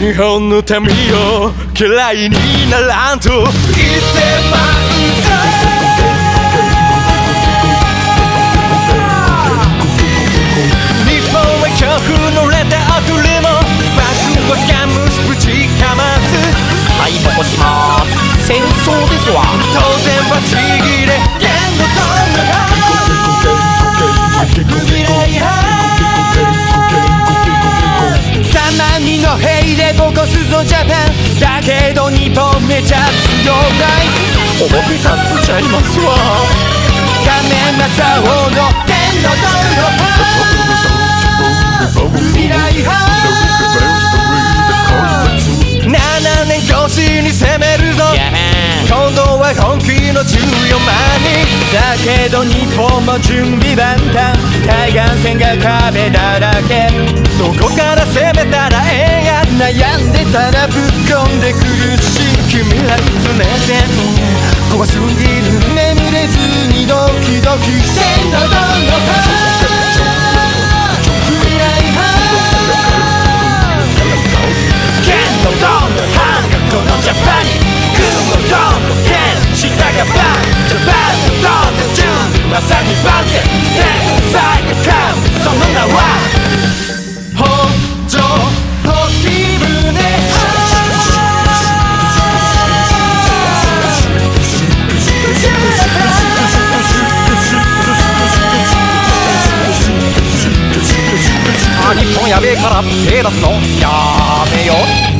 日本の民よ嫌いにならんと。言ってまんぞ日本は恐怖のレター送りもバスはガムスぶちかます。はい起こします。戦争ですわ。当然はちぎれ。剣のどぞジャパンだけど日本めちゃ強ない表立っちゃいますわ。画面の剣のどんな未来派。7年越しに攻めるぞ。今度は本気の14万人だけど日本も準備万端。海岸線が壁だらけ。どこから攻めたら悩んでたらぶっ込んでくるし君はいつ寝てんの怖すぎる眠れずにドキドキしてんのどんどんべから手出すのやめよ